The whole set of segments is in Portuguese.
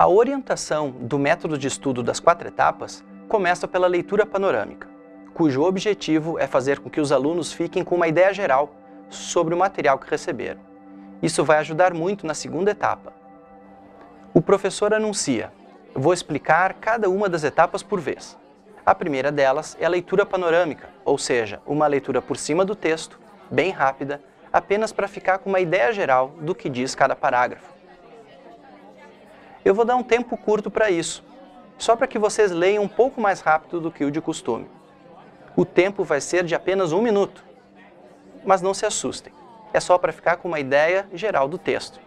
A orientação do método de estudo das quatro etapas começa pela leitura panorâmica, cujo objetivo é fazer com que os alunos fiquem com uma ideia geral sobre o material que receberam. Isso vai ajudar muito na segunda etapa. O professor anuncia: vou explicar cada uma das etapas por vez. A primeira delas é a leitura panorâmica, ou seja, uma leitura por cima do texto, bem rápida, apenas para ficar com uma ideia geral do que diz cada parágrafo. Eu vou dar um tempo curto para isso, só para que vocês leiam um pouco mais rápido do que o de costume. O tempo vai ser de apenas um minuto. Mas não se assustem, é só para ficar com uma ideia geral do texto.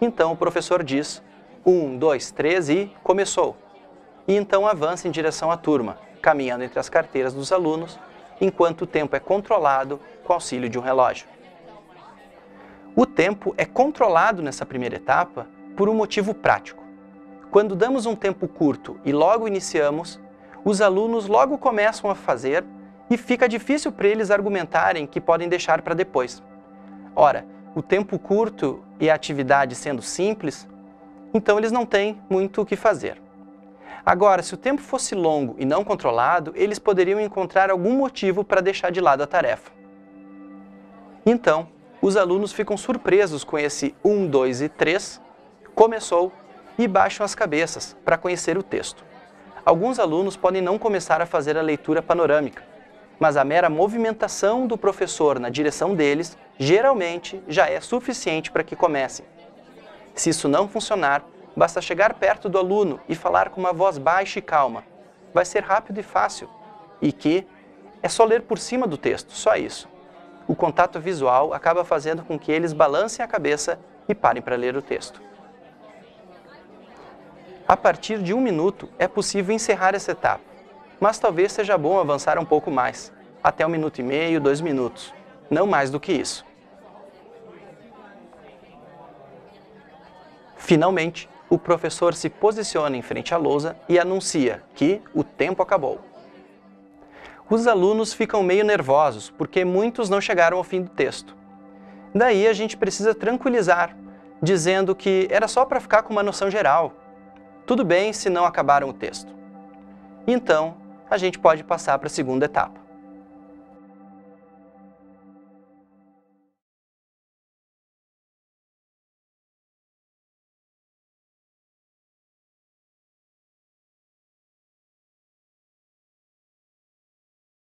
Então o professor diz: um, dois, três e começou. E então avança em direção à turma, caminhando entre as carteiras dos alunos, enquanto o tempo é controlado com auxílio de um relógio. O tempo é controlado nessa primeira etapa por um motivo prático. Quando damos um tempo curto e logo iniciamos, os alunos logo começam a fazer e fica difícil para eles argumentarem que podem deixar para depois. Ora, o tempo curto e a atividade sendo simples, então eles não têm muito o que fazer. Agora, se o tempo fosse longo e não controlado, eles poderiam encontrar algum motivo para deixar de lado a tarefa. Então, os alunos ficam surpresos com esse 1, 2 e 3 começou e baixam as cabeças para conhecer o texto. Alguns alunos podem não começar a fazer a leitura panorâmica, mas a mera movimentação do professor na direção deles geralmente já é suficiente para que comecem. Se isso não funcionar, basta chegar perto do aluno e falar com uma voz baixa e calma. Vai ser rápido e fácil. E que é só ler por cima do texto, só isso. O contato visual acaba fazendo com que eles balancem a cabeça e parem para ler o texto. A partir de um minuto é possível encerrar essa etapa, mas talvez seja bom avançar um pouco mais, até um minuto e meio, dois minutos, não mais do que isso. Finalmente, o professor se posiciona em frente à lousa e anuncia que o tempo acabou. Os alunos ficam meio nervosos porque muitos não chegaram ao fim do texto. Daí a gente precisa tranquilizar, dizendo que era só para ficar com uma noção geral, tudo bem se não acabaram o texto. Então, a gente pode passar para a segunda etapa.